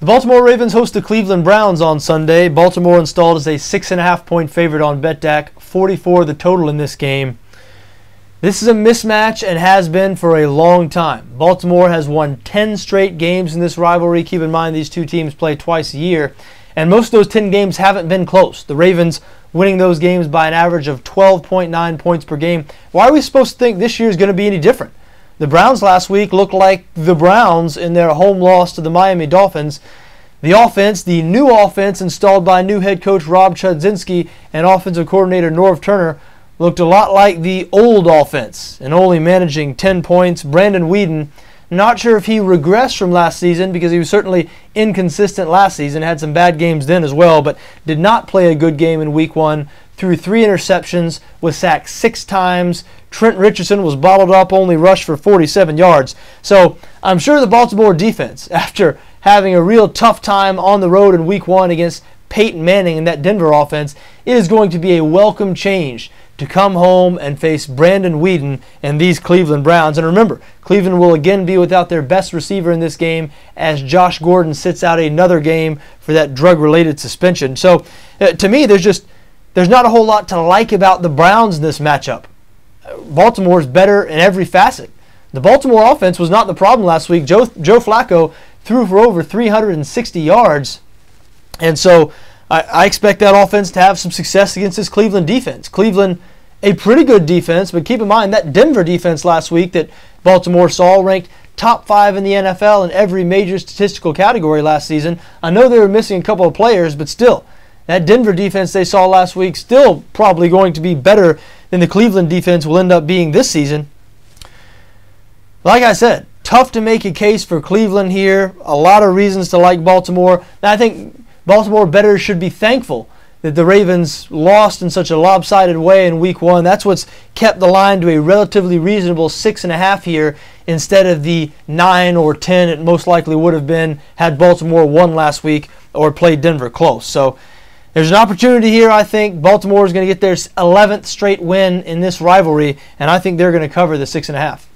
The Baltimore Ravens host the Cleveland Browns on Sunday. Baltimore installed as a six and a half point favorite on BetDAQ, 44 the total in this game. This is a mismatch and has been for a long time. Baltimore has won 10 straight games in this rivalry. Keep in mind these two teams play twice a year, and most of those 10 games haven't been close. The Ravens winning those games by an average of 12.9 points per game. Why are we supposed to think this year is going to be any different? The Browns last week looked like the Browns in their home loss to the Miami Dolphins. The offense, the new offense installed by new head coach Rob Chudzinski and offensive coordinator Norv Turner, looked a lot like the old offense and only managing 10 points. Brandon Weeden, not sure if he regressed from last season because he was certainly inconsistent last season, had some bad games then as well, but did not play a good game in week one threw three interceptions, was sacked six times. Trent Richardson was bottled up, only rushed for 47 yards. So I'm sure the Baltimore defense, after having a real tough time on the road in week one against Peyton Manning and that Denver offense, it is going to be a welcome change to come home and face Brandon Weeden and these Cleveland Browns. And remember, Cleveland will again be without their best receiver in this game as Josh Gordon sits out another game for that drug related suspension. So uh, to me, there's just there's not a whole lot to like about the Browns in this matchup. Baltimore is better in every facet. The Baltimore offense was not the problem last week. Joe, Joe Flacco threw for over 360 yards. And so I, I expect that offense to have some success against this Cleveland defense. Cleveland, a pretty good defense, but keep in mind that Denver defense last week that Baltimore saw ranked top five in the NFL in every major statistical category last season. I know they were missing a couple of players, but still, that Denver defense they saw last week still probably going to be better than the Cleveland defense will end up being this season. Like I said, tough to make a case for Cleveland here. A lot of reasons to like Baltimore. I think Baltimore bettor should be thankful that the Ravens lost in such a lopsided way in week one. That's what's kept the line to a relatively reasonable six and a half here instead of the nine or ten it most likely would have been had Baltimore won last week or played Denver close. So there's an opportunity here, I think. Baltimore is going to get their 11th straight win in this rivalry, and I think they're going to cover the six and a half.